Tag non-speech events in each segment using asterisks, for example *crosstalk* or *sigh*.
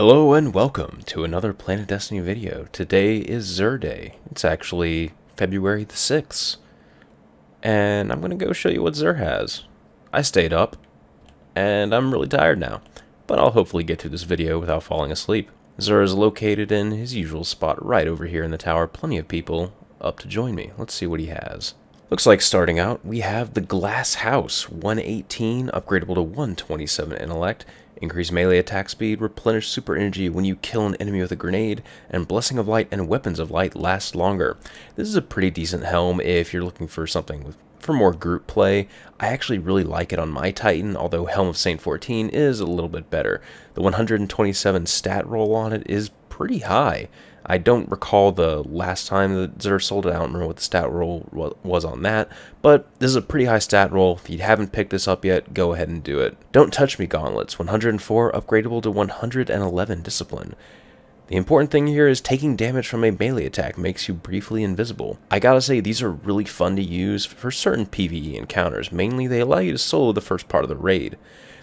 Hello and welcome to another Planet Destiny video. Today is Xur Day. It's actually February the 6th. And I'm going to go show you what Xur has. I stayed up, and I'm really tired now. But I'll hopefully get through this video without falling asleep. Xur is located in his usual spot right over here in the tower. Plenty of people up to join me. Let's see what he has. Looks like starting out, we have the Glass House, 118, upgradable to 127 intellect, increase melee attack speed, replenish super energy when you kill an enemy with a grenade, and Blessing of Light and Weapons of Light last longer. This is a pretty decent helm if you're looking for something with for more group play. I actually really like it on my Titan, although Helm of Saint 14 is a little bit better. The 127 stat roll on it is pretty high. I don't recall the last time that Xur sold it. I don't remember what the stat roll was on that, but this is a pretty high stat roll. If you haven't picked this up yet, go ahead and do it. Don't Touch Me Gauntlets, 104 upgradable to 111 Discipline. The important thing here is taking damage from a melee attack makes you briefly invisible. I gotta say, these are really fun to use for certain PvE encounters. Mainly, they allow you to solo the first part of the raid.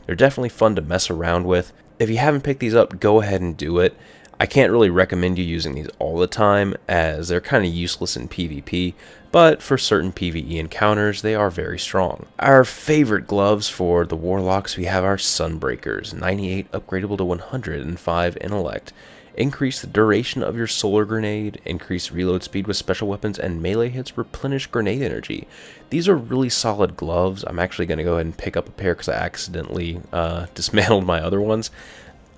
They're definitely fun to mess around with. If you haven't picked these up, go ahead and do it. I can't really recommend you using these all the time as they're kind of useless in PvP, but for certain PvE encounters they are very strong. Our favorite gloves for the Warlocks, we have our Sunbreakers, 98 upgradable to 105 intellect. Increase the duration of your solar grenade, increase reload speed with special weapons, and melee hits replenish grenade energy. These are really solid gloves. I'm actually going to go ahead and pick up a pair because I accidentally uh, *laughs* dismantled my other ones.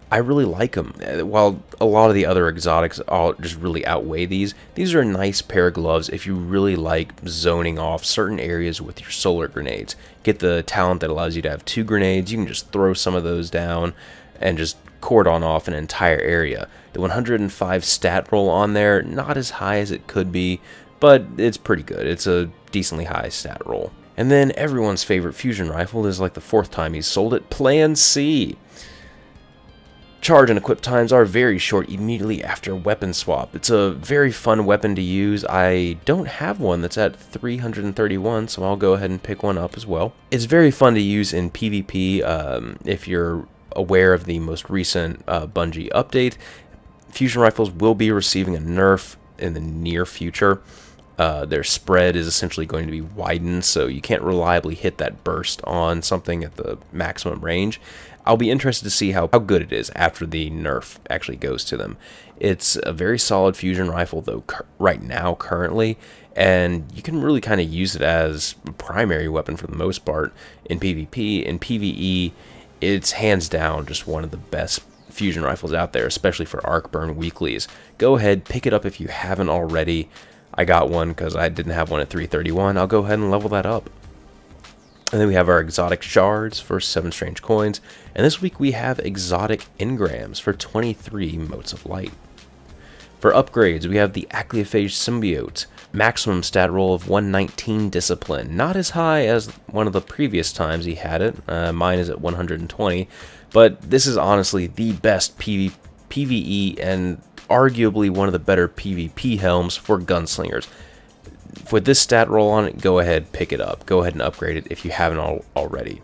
I really like them. Uh, while a lot of the other exotics all just really outweigh these, these are a nice pair of gloves if you really like zoning off certain areas with your solar grenades. Get the talent that allows you to have two grenades, you can just throw some of those down and just cordon off an entire area. The 105 stat roll on there, not as high as it could be, but it's pretty good. It's a decently high stat roll. And then everyone's favorite fusion rifle is like the fourth time he's sold it, Plan C. Charge and equip times are very short immediately after weapon swap. It's a very fun weapon to use. I don't have one that's at 331, so I'll go ahead and pick one up as well. It's very fun to use in PvP um, if you're aware of the most recent uh, Bungie update. Fusion rifles will be receiving a nerf in the near future. Uh, their spread is essentially going to be widened, so you can't reliably hit that burst on something at the maximum range. I'll be interested to see how, how good it is after the nerf actually goes to them. It's a very solid fusion rifle, though, right now, currently, and you can really kind of use it as a primary weapon for the most part in PvP. In PvE, it's hands down just one of the best fusion rifles out there, especially for arc burn weeklies. Go ahead, pick it up if you haven't already. I got one because I didn't have one at 331. I'll go ahead and level that up. And then we have our exotic shards for 7 strange coins. And this week we have exotic engrams for 23 motes of light. For upgrades, we have the Achlyophage Symbiote, maximum stat roll of 119 discipline. Not as high as one of the previous times he had it, uh, mine is at 120, but this is honestly the best PV PvE and arguably one of the better PvP helms for gunslingers. With this stat roll on it, go ahead, pick it up. Go ahead and upgrade it if you haven't al already.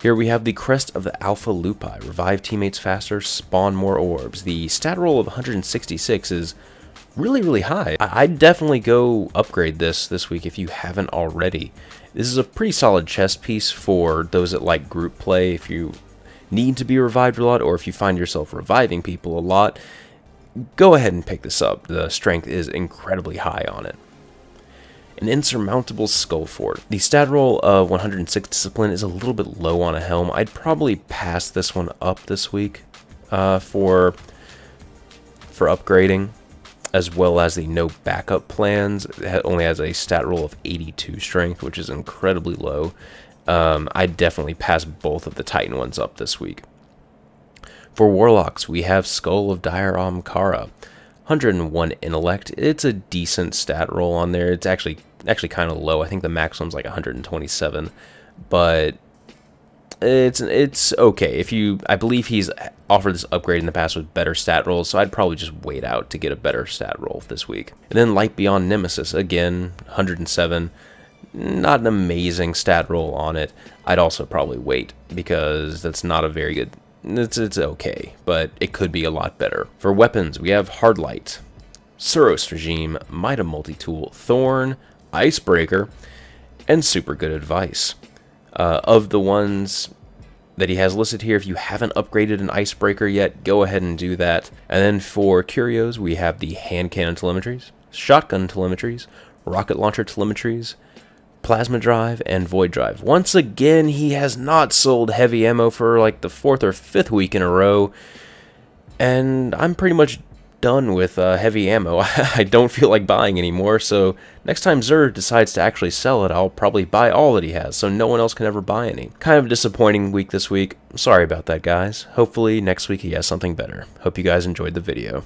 Here we have the Crest of the Alpha Lupi. Revive teammates faster, spawn more orbs. The stat roll of 166 is really, really high. I would definitely go upgrade this this week if you haven't already. This is a pretty solid chest piece for those that like group play. If you need to be revived a lot or if you find yourself reviving people a lot, go ahead and pick this up. The strength is incredibly high on it. An insurmountable skull fort. The stat roll of 106 discipline is a little bit low on a helm. I'd probably pass this one up this week uh, for for upgrading, as well as the no backup plans. It only has a stat roll of 82 strength, which is incredibly low. Um, I'd definitely pass both of the Titan ones up this week. For Warlocks, we have Skull of Dire Ahamkara. 101 intellect. It's a decent stat roll on there. It's actually actually kind of low. I think the maximum's like 127, but it's it's okay. If you, I believe he's offered this upgrade in the past with better stat rolls, so I'd probably just wait out to get a better stat roll this week. And then Light Beyond Nemesis again, 107. Not an amazing stat roll on it. I'd also probably wait because that's not a very good it's, it's okay, but it could be a lot better. For weapons, we have Hardlight, Suros Regime, Mida Multi-Tool, Thorn, Icebreaker, and Super Good Advice. Uh, of the ones that he has listed here, if you haven't upgraded an Icebreaker yet, go ahead and do that. And then for Curios, we have the Hand Cannon Telemetries, Shotgun Telemetries, Rocket Launcher Telemetries, Plasma Drive, and Void Drive. Once again, he has not sold heavy ammo for like the fourth or fifth week in a row, and I'm pretty much done with uh, heavy ammo. *laughs* I don't feel like buying anymore, so next time Xur decides to actually sell it, I'll probably buy all that he has, so no one else can ever buy any. Kind of disappointing week this week. Sorry about that, guys. Hopefully next week he has something better. Hope you guys enjoyed the video.